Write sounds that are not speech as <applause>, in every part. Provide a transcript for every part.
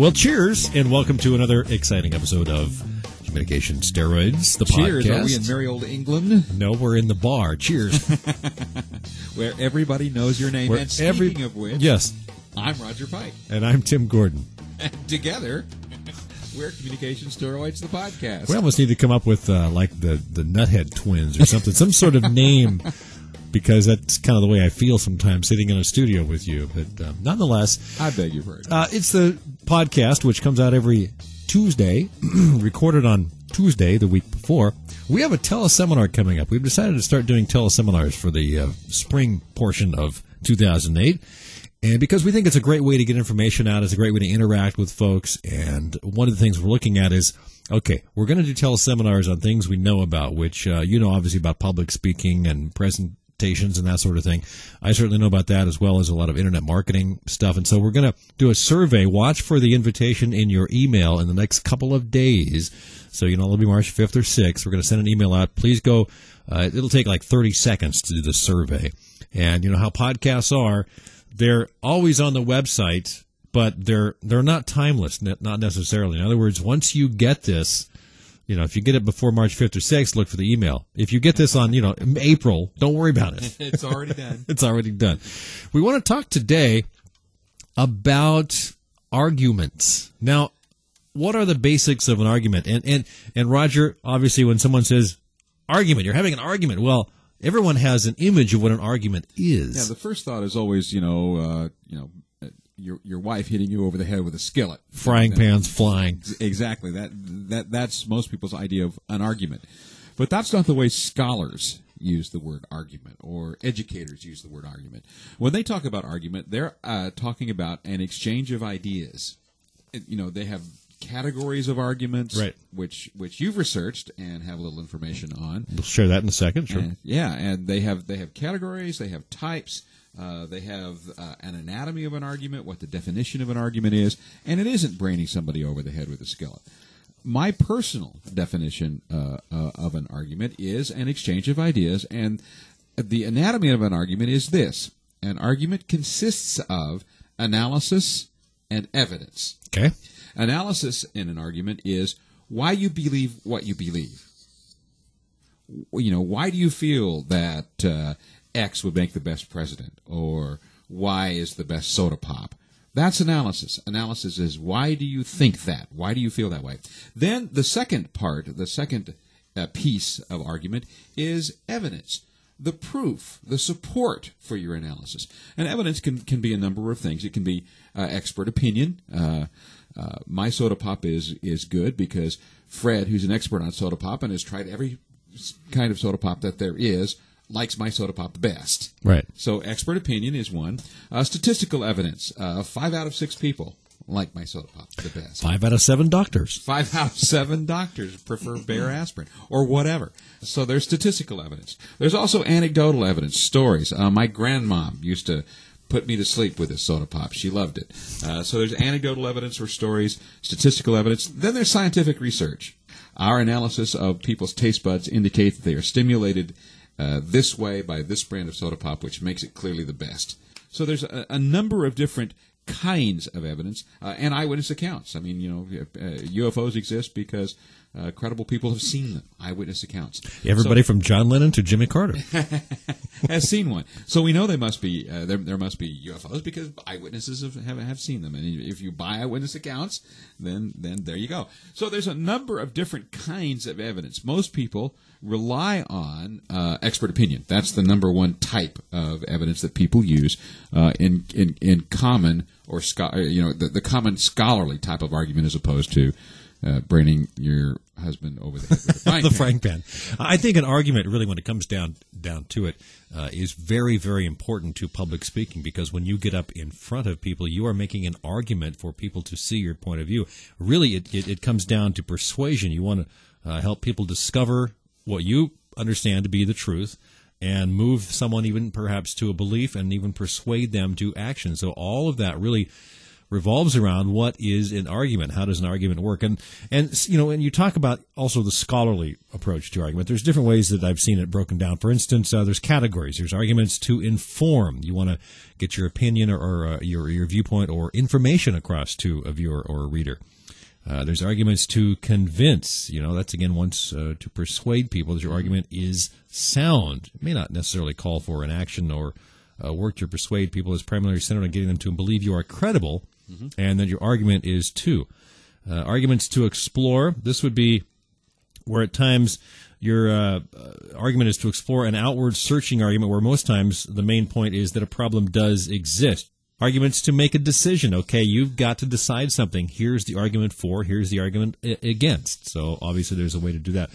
Well, cheers, and welcome to another exciting episode of Communication Steroids, the Cheers. podcast. Are we in merry old England, no, we're in the bar. Cheers. <laughs> where everybody knows your name? Where and speaking every- of which, yes, I'm Roger Pike. and I'm Tim Gordon. And together, <laughs> we're Communication Steroids, the podcast. We almost need to come up with uh, like the the Nuthead Twins or something, some sort of name, <laughs> because that's kind of the way I feel sometimes sitting in a studio with you. But um, nonetheless, I beg your pardon. Uh, it's the podcast which comes out every Tuesday, <clears throat> recorded on Tuesday the week before. We have a teleseminar coming up. We've decided to start doing teleseminars for the uh, spring portion of 2008. And because we think it's a great way to get information out, it's a great way to interact with folks. And one of the things we're looking at is okay, we're going to do teleseminars on things we know about, which uh, you know, obviously, about public speaking and presentations and that sort of thing. I certainly know about that as well as a lot of internet marketing stuff. And so we're going to do a survey. Watch for the invitation in your email in the next couple of days. So, you know, it'll be March 5th or 6th. We're going to send an email out. Please go. Uh, it'll take like 30 seconds to do the survey. And you know how podcasts are they're always on the website, but they're they're not timeless, not necessarily. In other words, once you get this, you know, if you get it before March fifth or sixth, look for the email. If you get this on, you know, April, don't worry about it. <laughs> it's already done. <laughs> it's already done. We want to talk today about arguments. Now, what are the basics of an argument? And and and Roger, obviously, when someone says argument, you're having an argument. Well, everyone has an image of what an argument is. Yeah, the first thought is always, you know, uh, you know, your your wife hitting you over the head with a skillet. Frying pans flying. Exactly. That that that's most people's idea of an argument. But that's not the way scholars use the word argument or educators use the word argument. When they talk about argument, they're uh, talking about an exchange of ideas. You know, they have categories of arguments, Right. which which you've researched and have a little information on. We'll share that in a second. Sure. And- yeah, and they have they have categories, they have types, uh, they have uh, an anatomy of an argument, what the definition of an argument is, and it isn't braining somebody over the head with a skillet. My personal definition uh, uh, of an argument is an exchange of ideas, and the anatomy of an argument is this: an argument consists of analysis and evidence. Okay. Analysis in an argument is why you believe what you believe. You know, why do you feel that uh, X would make the best president, or Y is the best soda pop? That's analysis. Analysis is why do you think that? Why do you feel that way? Then the second part, the second uh, piece of argument is evidence the proof, the support for your analysis. And evidence can, can be a number of things. It can be uh, expert opinion. Uh, uh, my soda pop is is good because Fred, who's an expert on soda pop and has tried every kind of soda pop that there is, likes my soda pop the best. Right. So expert opinion is one. Uh, statistical evidence: uh, five out of six people like my soda pop the best. Five out of seven doctors. Five <laughs> out of seven doctors prefer Bayer aspirin or whatever. So there's statistical evidence. There's also anecdotal evidence, stories. Uh, my grandmom used to put me to sleep with this soda pop. She loved it. Uh, so there's anecdotal evidence or stories, statistical evidence. Then there's scientific research. Our analysis of people's taste buds indicate that they are stimulated uh, this way by this brand of soda pop, which makes it clearly the best. So there's a, a number of different kinds of evidence uh, and eyewitness accounts. I mean, you know, uh, UFOs exist because uh, credible people have seen them. Eyewitness accounts. Everybody from John Lennon to Jimmy Carter. <laughs> has seen one. So we know they must be uh, there. There must be UFOs because eyewitnesses have, have have seen them. And if you buy eyewitness accounts, then then there you go. So there's a number of different kinds of evidence. Most people rely on uh, expert opinion. That's the number one type of evidence that people use uh, in, in in common or you know the, the common scholarly type of argument as opposed to uh, braining your husband over the head with <laughs> the pan. frying pan. I think an argument, really, when it comes down down to it, uh, is very, very important to public speaking because when you get up in front of people, you are making an argument for people to see your point of view. Really, it, it, it comes down to persuasion. You want to uh, help people discover what you understand to be the truth and move someone even perhaps to a belief and even persuade them to action. So all of that really revolves around what is an argument. How does an argument work? And and you know, and you talk about also the scholarly approach to argument. There's different ways that I've seen it broken down. For instance, uh, there's categories. There's arguments to inform. You want to get your opinion or, or uh, your your viewpoint or information across to a viewer or a reader. Uh, there's arguments to convince. You know, that's again once uh, to persuade people that your argument is sound. It may not necessarily call for an action or uh, work to persuade people. It's primarily centered on getting them to believe you are credible mm-hmm. and then your argument is two. Uh, arguments to explore. This would be where at times your uh, argument is to explore an outward searching argument, where most times the main point is that a problem does exist. Arguments to make a decision. Okay, you've got to decide something. Here's the argument for, here's the argument against. So obviously there's a way to do that.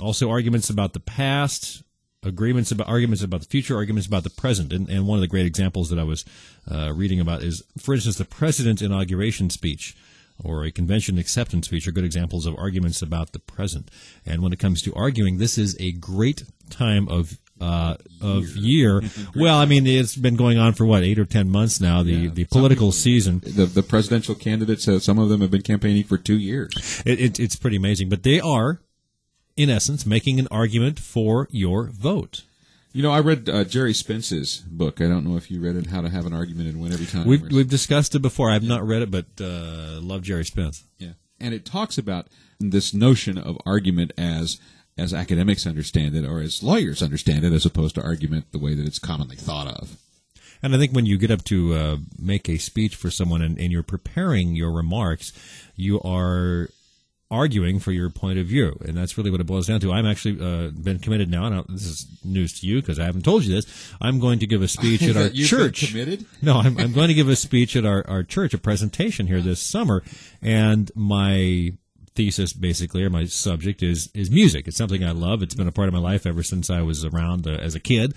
Also, arguments about the past, agreements about arguments about the future, arguments about the present. And, and one of the great examples that I was uh, reading about is, for instance, the president's inauguration speech or a convention acceptance speech are good examples of arguments about the present. And when it comes to arguing, this is a great time of uh, of year. <laughs> well, I mean, it's been going on for what eight or ten months now. The yeah. the political people, season. The the presidential candidates. Uh, some of them have been campaigning for two years. It, it, it's pretty amazing, but they are in essence, making an argument for your vote. You know, I read uh, Gerry Spence's book. I don't know if you read it, How to Have an Argument and Win Every Time. We've, we've discussed it before. I've not read it, but uh, love Gerry Spence. Yeah, and it talks about this notion of argument as as academics understand it, or as lawyers understand it, as opposed to argument the way that it's commonly thought of. And I think when you get up to uh, make a speech for someone and, and you're preparing your remarks, you are arguing for your point of view, and that's really what it boils down to. I'm actually uh, been committed now. Now this is news to you because I haven't told you this. I'm going to give a speech <laughs> at our church. committed? No, I'm, I'm going to give a speech at our, our church, a presentation here this summer, and my thesis basically or my subject is is music it's something i love it's been a part of my life ever since i was around uh, as a kid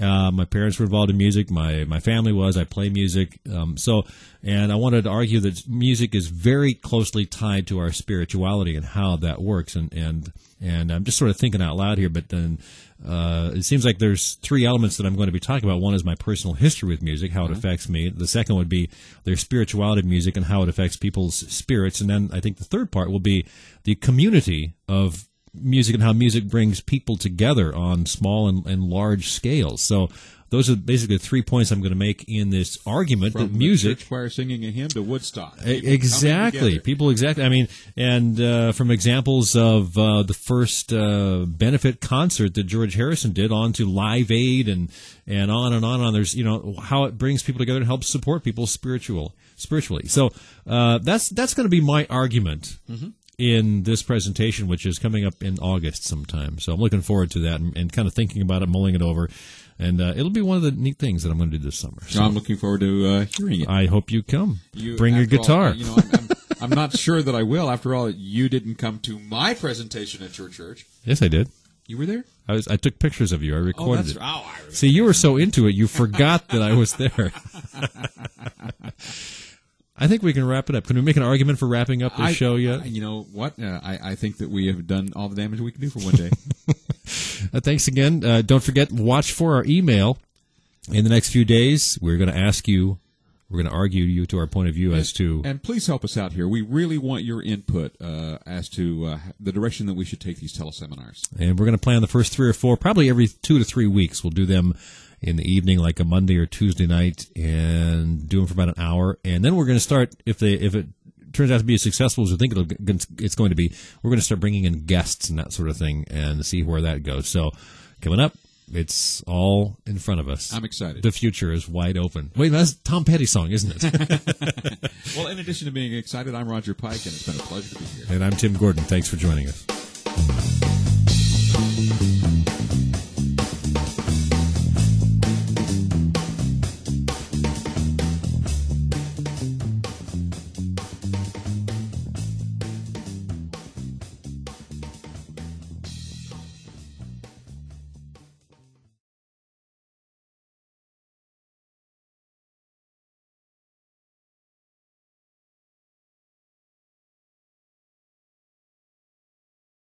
uh, my parents were involved in music my my family was i play music um, so and i wanted to argue that music is very closely tied to our spirituality and how that works and and and i'm just sort of thinking out loud here but then uh, it seems like there's three elements that I'm going to be talking about. One is my personal history with music, how it mm-hmm. affects me. The second would be their spirituality of music and how it affects people's spirits. And then I think the third part will be the community of music and how music brings people together on small and, and large scales. So those are basically the three points I'm going to make in this argument From that music church choir singing a hymn to Woodstock. People exactly, people exactly. I mean, and uh, from examples of uh, the first uh, benefit concert that George Harrison did, on to Live Aid, and and on and on and on. There's you know how it brings people together and helps support people spiritual spiritually. So uh, that's that's going to be my argument. Mm-hmm in this presentation, which is coming up in August sometime. So I'm looking forward to that and, and kind of thinking about it, mulling it over and uh, it'll be one of the neat things that I'm going to do this summer. So I'm looking forward to uh, hearing it. I hope you come. You, Bring your guitar. All, you know, I'm, I'm, I'm, not sure that I will. After all, you didn't come to my presentation at your church. Yes, I did. You were there. I was. I took pictures of you. I recorded oh, it. Oh, See, you were so into it, you forgot that I was there. <laughs> I think we can wrap it up. Can we make an argument for wrapping up the show yet? you know what? Uh, I, I think that we have done all the damage we can do for one day. <laughs> uh, thanks again. Uh, don't forget, watch for our email in the next few days. We're going to ask you. We're going to argue you to our point of view and, as to. And please help us out here. We really want your input uh, as to uh, the direction that we should take these teleseminars. And we're going to plan the first three or four, probably every two to three weeks. We'll do them in the evening, like a Monday or Tuesday night, and do them for about an hour. And then we're going to start if they if it turns out to be as successful as we think it'll it's going to be. We're going to start bringing in guests and that sort of thing, and see where that goes. So coming up. It's all in front of us. I'm excited. The future is wide open. Wait, that's Tom Petty song, isn't it? <laughs> well, in addition to being excited, I'm Roger Pike, and it's been a pleasure to be here. And I'm Tim Gordon. Thanks for joining us.